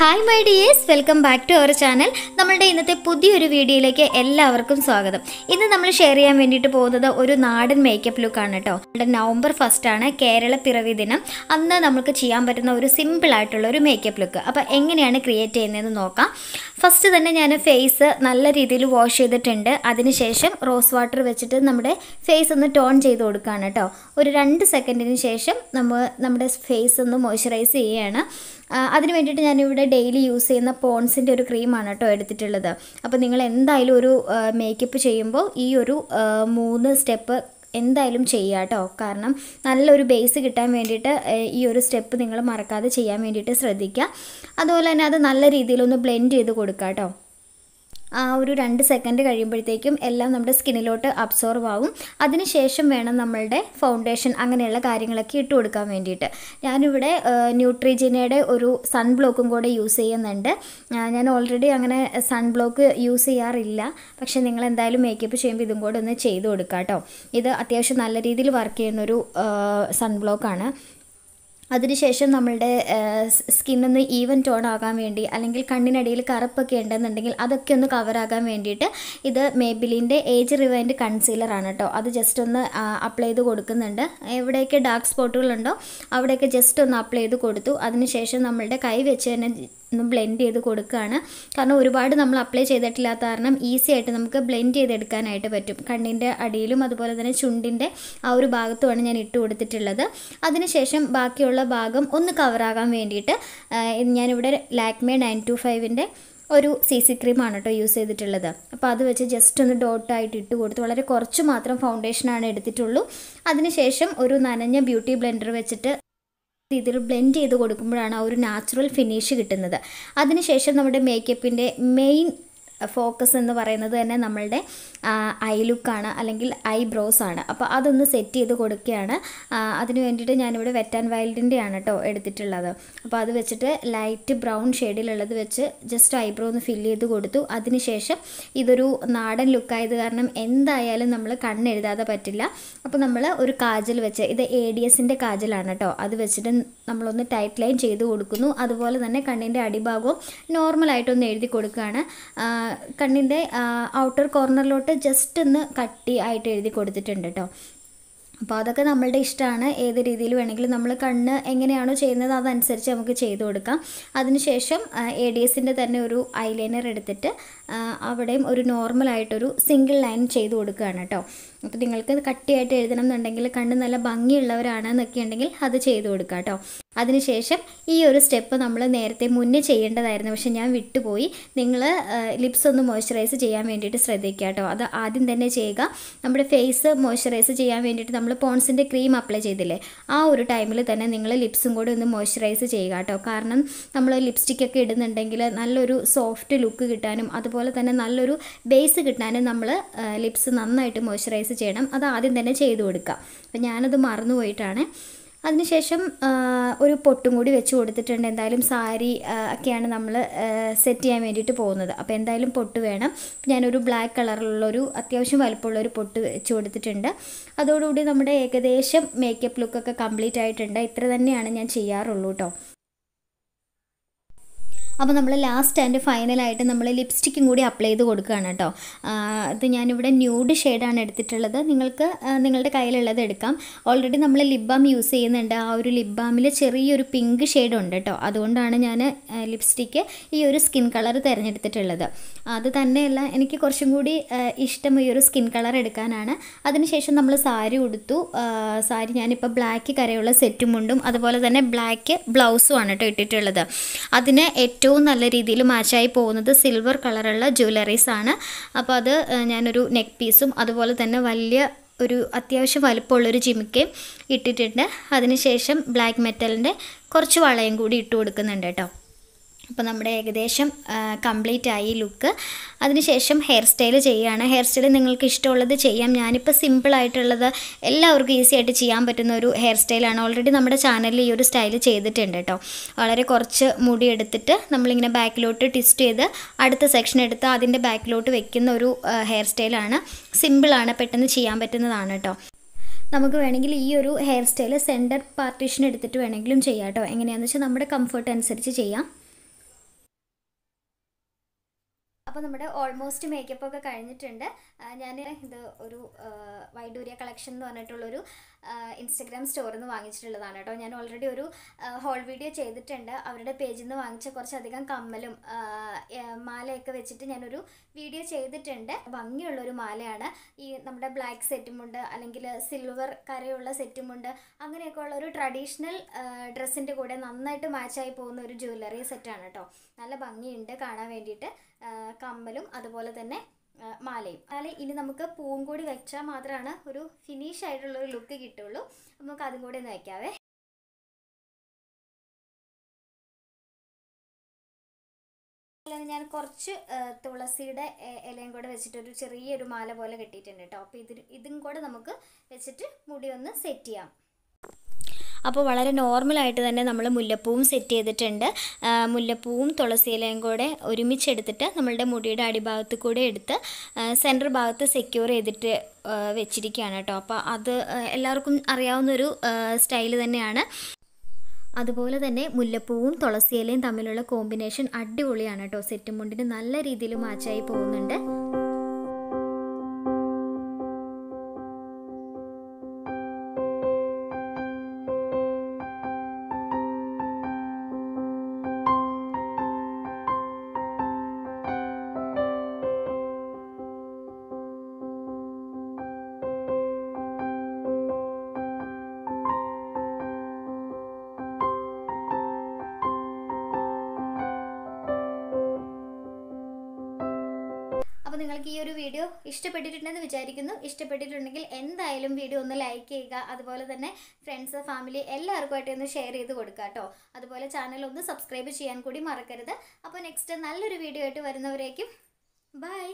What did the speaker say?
Hi my dears welcome back to our channel നമ്മളുടെ ഇന്നത്തെ പുതിയൊരു വീഡിയോയിലേക്ക് എല്ലാവർക്കും സ്വാഗതം. ഇന്ന് നമ്മൾ ഷെയർ ചെയ്യാൻ വേണ്ടിയിട്ട് പോകുന്നത് ഒരു നാടൻ മേക്കപ്പ് ലുക്കാണ് കേട്ടോ നമ്മുടെ നവംബർ ഫസ്റ്റ് ആണ് കേരള പിറവി ദിനം. അന്ന് നമുക്ക് ചെയ്യാൻ പറ്റുന്ന ഒരു സിമ്പിൾ ആയിട്ടുള്ള ഒരു മേക്കപ്പ് ലുക്ക് അപ്പോൾ എങ്ങനെയാണ് ക്രിയേറ്റ് ചെയ്യുന്നതെന്ന് നോക്കാം. ഫസ്റ്റ് തന്നെ ഞാൻ ഫേസ് നല്ല രീതിയിൽ വാഷ് ചെയ്തിട്ടുണ്ട്. അതിനുശേഷം റോസ് വാട്ടർ വെച്ചിട്ട് നമ്മുടെ ഫേസ് ഒന്ന് ടോൺ ചെയ്ത് കൊടുക്കുകയാണ് കേട്ടോ ഒരു രണ്ട് സെക്കൻഡിന് ശേഷം നമ്മൾ നമ്മുടെ ഫേസ് ഒന്ന് മോയ്സ്ചറൈസ് ചെയ്യുകയാണ് അതിന് വേണ്ടിയിട്ട് ഞാനിവിടെ ഡെയിലി യൂസ് ചെയ്യുന്ന പോൺസിന്റെ ഒരു ക്രീമാണ് കേട്ടോ എടുത്തിട്ടുള്ളത്. അപ്പോൾ നിങ്ങൾ എന്തായാലും ഒരു മേക്കപ്പ് ചെയ്യുമ്പോൾ ഈ ഒരു മൂന്ന് സ്റ്റെപ്പ് എന്തായാലും ചെയ്യുക കേട്ടോ കാരണം നല്ലൊരു ബേസ് കിട്ടാൻ വേണ്ടിയിട്ട് ഈ ഒരു സ്റ്റെപ്പ് നിങ്ങൾ മറക്കാതെ ചെയ്യാൻ വേണ്ടിയിട്ട് ശ്രദ്ധിക്കുക അതുപോലെ തന്നെ അത് നല്ല രീതിയിലൊന്ന് ബ്ലെൻഡ് ചെയ്ത് കൊടുക്കുക കേട്ടോ ആ ഒരു രണ്ട് സെക്കൻഡ് കഴിയുമ്പോഴത്തേക്കും എല്ലാം നമ്മുടെ സ്കിന്നിലോട്ട് അബ്സോർവ് ആവും. അതിനുശേഷം വേണം നമ്മളുടെ ഫൗണ്ടേഷൻ അങ്ങനെയുള്ള കാര്യങ്ങളൊക്കെ ഇട്ട് കൊടുക്കാൻ വേണ്ടിയിട്ട്. ഞാനിവിടെ ന്യൂട്രിജിനയുടെ ഒരു സൺ ബ്ലോക്കും കൂടെ യൂസ് ചെയ്യുന്നുണ്ട്. ഞാൻ ഓൾറെഡി അങ്ങനെ സൺ ബ്ലോക്ക് യൂസ് ചെയ്യാറില്ല. പക്ഷേ നിങ്ങൾ എന്തായാലും മേക്കപ്പ് ചെയ്യുമ്പോൾ ഇതും കൂടെ ഒന്ന് ചെയ്ത് കൊടുക്കാം കേട്ടോ ഇത് അത്യാവശ്യം നല്ല രീതിയിൽ വർക്ക് ചെയ്യുന്നൊരു സൺ ബ്ലോക്കാണ് അതിനുശേഷം നമ്മളുടെ സ്കിന്നൊന്ന് ഈവൻ ടോൺ ആകാൻ വേണ്ടി അല്ലെങ്കിൽ കണ്ണിനടിയിൽ കറുപ്പൊക്കെ ഉണ്ടെന്നുണ്ടെങ്കിൽ അതൊക്കെ ഒന്ന് കവറാകാൻ വേണ്ടിയിട്ട് ഇത് മേബിലിന്റെ ഏജ് റിവൈൻഡ് കൺസീലർ ആണ് കേട്ടോ അത് ജസ്റ്റ് ഒന്ന് അപ്ലൈ ചെയ്ത് കൊടുക്കുന്നുണ്ട്. എവിടെയൊക്കെ ഡാർക്ക് സ്പോട്ടുകളുണ്ടോ അവിടെയൊക്കെ ജസ്റ്റ് ഒന്ന് അപ്ലൈ ചെയ്ത് കൊടുത്തു. അതിനുശേഷം നമ്മളുടെ കൈ വെച്ച് തന്നെ ഒന്ന് ബ്ലെൻഡ് ചെയ്ത് കൊടുക്കുകയാണ്. കാരണം ഒരുപാട് നമ്മൾ അപ്ലൈ ചെയ്തിട്ടില്ലാത്ത കാരണം ഈസി ആയിട്ട് നമുക്ക് ബ്ലെൻഡ് ചെയ്തെടുക്കാനായിട്ട് പറ്റും. കണ്ണിന്റെ അടിയിലും അതുപോലെ തന്നെ ചുണ്ടിന്റെ ആ ഒരു ഭാഗത്തുമാണ് ഞാൻ ഇട്ട് കൊടുത്തിട്ടുള്ളത്. അതിനുശേഷം ബാക്കിയുള്ള ഭാഗം ഒന്ന് കവറാകാൻ വേണ്ടിയിട്ട് ഞാനിവിടെ ലാക്മേ നയൻ ടു ഫൈവിന്റെ ഒരു സി സി ക്രീമാണ് കേട്ടോ യൂസ് ചെയ്തിട്ടുള്ളത്. അപ്പോൾ അത് വെച്ച് ജസ്റ്റ് ഒന്ന് ഡോട്ടായിട്ട് ഇട്ട് കൊടുത്ത് വളരെ കുറച്ച് മാത്രം ഫൗണ്ടേഷനാണ് എടുത്തിട്ടുള്ളൂ. അതിനുശേഷം ഒരു നനഞ്ഞ ബ്യൂട്ടി ബ്ലെൻഡർ വെച്ചിട്ട് രീതിയിൽ ബ്ലെൻഡ് ചെയ്ത് കൊടുക്കുമ്പോഴാണ് ആ ഒരു നാച്ചുറൽ ഫിനിഷ് കിട്ടുന്നത്. അതിനുശേഷം നമ്മുടെ മേക്കപ്പിന്റെ മെയിൻ ഫോക്കസ് എന്ന് പറയുന്നത് തന്നെ നമ്മളുടെ ഐ ലുക്കാണ് അല്ലെങ്കിൽ ഐബ്രോസ് ബ്രോസ് ആണ്. അപ്പോൾ അതൊന്ന് സെറ്റ് ചെയ്ത് കൊടുക്കുകയാണ്. അതിന് വേണ്ടിയിട്ട് ഞാനിവിടെ വെറ്റ് ആൻഡ് വൈൽഡിന്റെ ആണ് കേട്ടോ എടുത്തിട്ടുള്ളത്. അപ്പോൾ അത് വെച്ചിട്ട് ലൈറ്റ് ബ്രൗൺ ഷെയ്ഡിലുള്ളത് വെച്ച് ജസ്റ്റ് ഐബ്രോ ഒന്ന് ഫില്ല് ചെയ്ത് കൊടുത്തു. അതിനുശേഷം ഇതൊരു നാടൻ ലുക്കായത് കാരണം എന്തായാലും നമ്മൾ കണ്ണെഴുതാതെ പറ്റില്ല. അപ്പോൾ നമ്മൾ ഒരു കാജൽ വെച്ച് ഇത് എ ഡി എസിന്റെ കാജലാണ് കേട്ടോ അത് വെച്ചിട്ട് നമ്മളൊന്ന് ടൈറ്റ് ലൈൻ ചെയ്ത് കൊടുക്കുന്നു. അതുപോലെ തന്നെ കണ്ണിന്റെ അടിഭാഗവും നോർമലായിട്ടൊന്ന് എഴുതി കൊടുക്കുകയാണ്. കണ്ണിന്റെ ഔട്ടർ കോർണറിലോട്ട് ജസ്റ്റ് ഒന്ന് കട്ടി ആയിട്ട് എഴുതി കൊടുത്തിട്ടുണ്ട് കേട്ടോ അപ്പോൾ അതൊക്കെ നമ്മളുടെ ഇഷ്ടമാണ്. ഏത് രീതിയിൽ വേണമെങ്കിലും നമ്മൾ കണ്ണ് എങ്ങനെയാണോ ചെയ്യുന്നത് അതനുസരിച്ച് നമുക്ക് ചെയ്തു കൊടുക്കാം. അതിനുശേഷം എ ഡി എസിന്റെ തന്നെ ഒരു ഐലൈനർ എടുത്തിട്ട് അവിടെയും ഒരു നോർമലായിട്ടൊരു സിംഗിൾ ലൈൻ ചെയ്തു കൊടുക്കുകയാണ് കേട്ടോ അപ്പോൾ നിങ്ങൾക്ക് കട്ടിയായിട്ട് എഴുതണം എന്നുണ്ടെങ്കിൽ കണ്ണ് നല്ല ഭംഗിയുള്ളവരാണെന്നൊക്കെ ഉണ്ടെങ്കിൽ അത് ചെയ്തു കൊടുക്കുക കേട്ടോ അതിനുശേഷം ഈ ഒരു സ്റ്റെപ്പ് നമ്മൾ നേരത്തെ മുന്നേ ചെയ്യേണ്ടതായിരുന്നു. പക്ഷെ ഞാൻ വിട്ടുപോയി. നിങ്ങൾ ലിപ്സ് ഒന്ന് മോയ്സ്ചറൈസ് ചെയ്യാൻ വേണ്ടിയിട്ട് ശ്രദ്ധിക്കുക കേട്ടോ അത് ആദ്യം തന്നെ ചെയ്യുക. നമ്മുടെ ഫേസ് മോയ്സ്ചറൈസ് ചെയ്യാൻ വേണ്ടിയിട്ട് നമ്മൾ പോൺസിന്റെ ക്രീം അപ്ലൈ ചെയ്തില്ലേ? ആ ഒരു ടൈമിൽ തന്നെ നിങ്ങൾ ലിപ്സും കൂടി ഒന്ന് മോയ്സ്ചറൈസ് ചെയ്യുക കേട്ടോ കാരണം നമ്മൾ ലിപ്സ്റ്റിക് ഒക്കെ ഇടുന്നുണ്ടെങ്കിൽ നല്ലൊരു സോഫ്റ്റ് ലുക്ക് കിട്ടാനും അതുപോലെ തന്നെ നല്ലൊരു ബേസ് കിട്ടാനും നമ്മൾ ലിപ്സ് നന്നായിട്ട് മോയ്സ്ചറൈസ് ചെയ്യണം. അത് ആദ്യം തന്നെ ചെയ്തു കൊടുക്കുക അപ്പം ഞാനത് മറന്നു പോയിട്ടാണ്. അതിനുശേഷം ഒരു പൊട്ടും കൂടി വെച്ച് കൊടുത്തിട്ടുണ്ട്. എന്തായാലും സാരി ഒക്കെയാണ് നമ്മൾ സെറ്റ് ചെയ്യാൻ വേണ്ടിയിട്ട് പോകുന്നത്. അപ്പോൾ എന്തായാലും പൊട്ട് വേണം. ഞാനൊരു ബ്ലാക്ക് കളറിലുള്ളൊരു അത്യാവശ്യം വലുപ്പമുള്ളൊരു പൊട്ട് വെച്ച് കൊടുത്തിട്ടുണ്ട്. അതോടുകൂടി നമ്മുടെ ഏകദേശം മേക്കപ്പ് ലുക്കൊക്കെ കംപ്ലീറ്റ് ആയിട്ടുണ്ട്. ഇത്ര തന്നെയാണ് ഞാൻ ചെയ്യാറുള്ളൂ കേട്ടോ അപ്പോൾ നമ്മൾ ലാസ്റ്റ് ആൻഡ് ഫൈനലായിട്ട് നമ്മൾ ലിപ്സ്റ്റിക്കും കൂടി അപ്ലൈ ചെയ്ത് കൊടുക്കുകയാണ് കേട്ടോ. ഇത് ഞാനിവിടെ ന്യൂഡ് ഷെയ്ഡാണ് എടുത്തിട്ടുള്ളത്. നിങ്ങൾക്ക് നിങ്ങളുടെ കയ്യിലുള്ളത് എടുക്കാം. ഓൾറെഡി നമ്മൾ ലിപ് ബാം യൂസ് ചെയ്യുന്നുണ്ട്. ആ ഒരു ലിപ് ബാമിൽ ചെറിയൊരു പിങ്ക് ഷെയ്ഡ് ഉണ്ട് കേട്ടോ. അതുകൊണ്ടാണ് ഞാൻ ലിപ്സ്റ്റിക്ക് ഈ ഒരു സ്കിൻ കളർ തിരഞ്ഞെടുത്തിട്ടുള്ളത്. അത് തന്നെയല്ല എനിക്ക് കുറച്ചും കൂടി ഇഷ്ടം ഈ ഒരു സ്കിൻ കളർ എടുക്കാനാണ്. അതിനുശേഷം നമ്മൾ സാരി ഉടുത്തു. സാരി ഞാനിപ്പോൾ ബ്ലാക്ക് കരയുള്ള സെറ്റും മുണ്ടും അതുപോലെ തന്നെ ബ്ലാക്ക് ബ്ലൗസും ആണ് കേട്ടോ ഇട്ടിട്ടുള്ളത്. അതിന് ഏറ്റവും നല്ല രീതിയിൽ മാച്ചായി പോകുന്നത് സിൽവർ കളറുള്ള ജ്വല്ലറീസ് ആണ്. അപ്പോൾ അത് ഞാനൊരു നെക്ക് പീസും അതുപോലെ തന്നെ വലിയ ഒരു അത്യാവശ്യം വലുപ്പമുള്ളൊരു ജിമിക്കയും ഇട്ടിട്ടുണ്ട്. അതിനുശേഷം ബ്ലാക്ക് മെറ്റലിന്റെ കുറച്ച് വളയും കൂടി ഇട്ട് കൊടുക്കുന്നുണ്ട് കേട്ടോ. അപ്പോൾ നമ്മുടെ ഏകദേശം കംപ്ലീറ്റ് ആയി ലുക്ക് അതിനുശേഷം ഹെയർ സ്റ്റൈൽ ചെയ്യുകയാണ്. ഹെയർ സ്റ്റൈൽ നിങ്ങൾക്ക് ഇഷ്ടമുള്ളത് ചെയ്യാം. ഞാനിപ്പോൾ സിമ്പിളായിട്ടുള്ളത് എല്ലാവർക്കും ഈസി ആയിട്ട് ചെയ്യാൻ പറ്റുന്ന ഒരു ഹെയർ സ്റ്റൈലാണ് ഓൾറെഡി നമ്മുടെ ചാനലിൽ ഈ ഒരു സ്റ്റൈൽ ചെയ്തിട്ടുണ്ട് കേട്ടോ വളരെ കുറച്ച് മുടി എടുത്തിട്ട് നമ്മളിങ്ങനെ ബാക്കിലോട്ട് ട്വിസ്റ്റ് ചെയ്ത് അടുത്ത സെക്ഷൻ എടുത്ത് അതിന്റെ ബാക്കിലോട്ട് വെക്കുന്ന ഒരു ഹെയർ സ്റ്റൈലാണ് സിമ്പിളാണ് പെട്ടെന്ന് ചെയ്യാൻ പറ്റുന്നതാണ് കേട്ടോ നമുക്ക് വേണമെങ്കിൽ ഈ ഒരു ഹെയർ സ്റ്റൈൽ സെന്റർ പാർട്ടീഷൻ എടുത്തിട്ട് വേണമെങ്കിലും ചെയ്യാം കേട്ടോ എങ്ങനെയാണെന്ന് വെച്ചാൽ നമ്മുടെ കംഫർട്ട് അനുസരിച്ച് ചെയ്യാം. അപ്പോൾ നമ്മുടെ ഓൾമോസ്റ്റ് മേക്കപ്പ് ഒക്കെ കഴിഞ്ഞിട്ടുണ്ട്. ഞാൻ ഇത് ഒരു വൈഡൂരിയ കളക്ഷൻ എന്ന് പറഞ്ഞിട്ടുള്ളൊരു ഇൻസ്റ്റഗ്രാം സ്റ്റോറിൽ നിന്ന് വാങ്ങിച്ചിട്ടുള്ളതാണ് കേട്ടോ. ഞാൻ ഓൾറെഡി ഒരു ഹോൾ വീഡിയോ ചെയ്തിട്ടുണ്ട്. അവരുടെ പേജിൽ നിന്ന് വാങ്ങിച്ച കുറച്ചധികം കമ്മലും മാലയൊക്കെ വെച്ചിട്ട് ഞാനൊരു വീഡിയോ ചെയ്തിട്ടുണ്ട്. ഭംഗിയുള്ളൊരു മാലയാണ്. ഈ നമ്മുടെ ബ്ലാക്ക് സെറ്റുമുണ്ട് അല്ലെങ്കിൽ സിൽവർ കരയുള്ള സെറ്റുമുണ്ട് അങ്ങനെയൊക്കെ ഉള്ള ഒരു ട്രഡീഷണൽ ഡ്രസ്സിന്റെ കൂടെ നന്നായിട്ട് മാച്ചായി പോകുന്ന ഒരു ജ്വല്ലറി സെറ്റാണ് കേട്ടോ. നല്ല ഭംഗിയുണ്ട് കാണാൻ വേണ്ടിയിട്ട്. കമ്മലും അതുപോലെ തന്നെ മാലയും. മാല ഇനി നമുക്ക് പൂവും കൂടി വെച്ചാൽ മാത്രമാണ് ഒരു ഫിനിഷ് ആയിട്ടുള്ള ഒരു ലുക്ക് കിട്ടുള്ളൂ. നമുക്ക് അതും കൂടി ഒന്ന് വയ്ക്കാവേ ഞാൻ കുറച്ച് തുളസിയുടെ ഇലയും കൂടെ വെച്ചിട്ട് ഒരു ചെറിയൊരു മാല പോലെ കെട്ടിയിട്ടുണ്ട് കേട്ടോ. അപ്പോൾ ഇതിന് ഇതും കൂടെ നമുക്ക് വെച്ചിട്ട് മുടി ഒന്ന് സെറ്റ് ചെയ്യാം. അപ്പോൾ വളരെ നോർമലായിട്ട് തന്നെ നമ്മൾ മുല്ലപ്പൂവും സെറ്റ് ചെയ്തിട്ടുണ്ട്. മുല്ലപ്പൂവും തുളസിയിലയും കൂടെ ഒരുമിച്ചെടുത്തിട്ട് നമ്മളുടെ മുടിയുടെ അടിഭാഗത്ത് കൂടെ എടുത്ത് സെന്റർ ഭാഗത്ത് സെക്യൂർ ചെയ്തിട്ട് വെച്ചിരിക്കുകയാണ് കേട്ടോ. അപ്പോൾ അത് എല്ലാവർക്കും അറിയാവുന്നൊരു സ്റ്റൈൽ തന്നെയാണ്. അതുപോലെ തന്നെ മുല്ലപ്പൂവും തുളസിയിലയും തമ്മിലുള്ള കോമ്പിനേഷൻ അടിപൊളിയാണ് കേട്ടോ. സെറ്റ് മുണ്ടിന് നല്ല രീതിയിൽ മാച്ചായി പോകുന്നുണ്ട്. നിങ്ങൾക്ക് ഈ ഒരു വീഡിയോ ഇഷ്ടപ്പെട്ടിട്ടുണ്ടെന്ന് വിചാരിക്കുന്നു. ഇഷ്ടപ്പെട്ടിട്ടുണ്ടെങ്കിൽ എന്തായാലും വീഡിയോ ഒന്ന് ലൈക്ക് ചെയ്യുക. അതുപോലെ തന്നെ ഫ്രണ്ട്സ് ഫാമിലി എല്ലാവർക്കുമായിട്ട് ഒന്ന് ഷെയർ ചെയ്ത് കൊടുക്കുക കേട്ടോ അതുപോലെ ചാനൽ ഒന്ന് സബ്സ്ക്രൈബ് ചെയ്യാൻ കൂടി മറക്കരുത്. അപ്പോൾ നെക്സ്റ്റ് നല്ലൊരു വീഡിയോ ആയിട്ട് വരുന്നവരേക്കും ബൈ